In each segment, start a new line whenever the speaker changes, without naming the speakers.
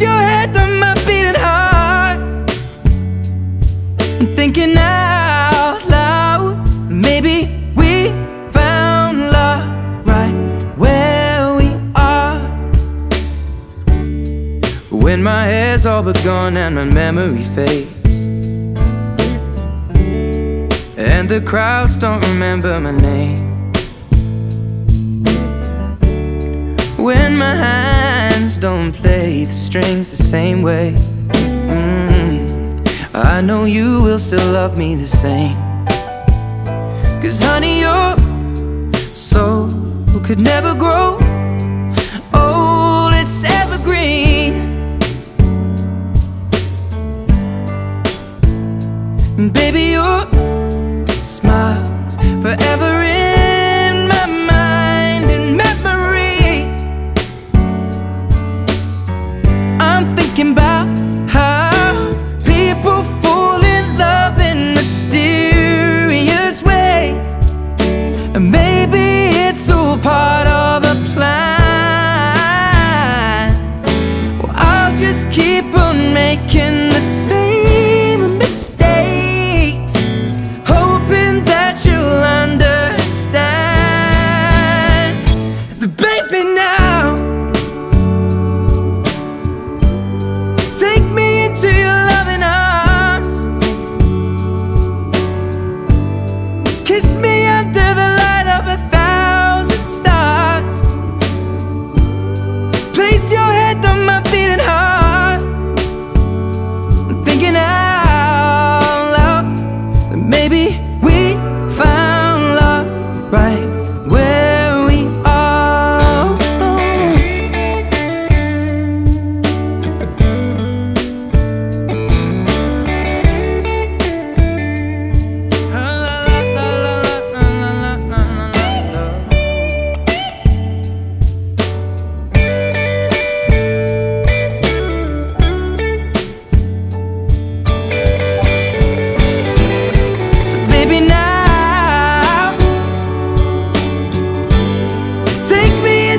your head on my beating heart. I'm thinking out loud. Maybe we found love right where we are. When my hair's all but gone and my memory fades. And the crowds don't remember my name. When my hands don't play the strings the same way. Mm, I know you will still love me the same. Cause honey, your soul could never grow old, it's evergreen. And baby, your smiles forever thinking about how people fall in love in mysterious ways. And maybe it's all part of a plan. Well, I'll just keep on making the Your head on my beating heart. I'm thinking out loud that maybe we found love right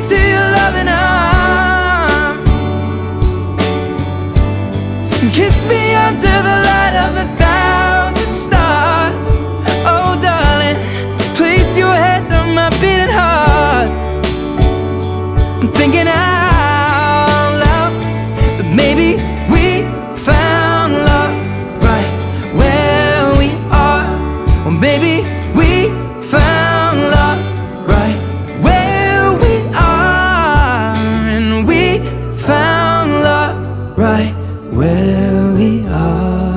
to your loving arm Kiss me under the light of a thousand stars. Oh darling, place your head on my beating heart. I'm thinking out loud that maybe we found love right where we are. Well, maybe we found love right right where we are.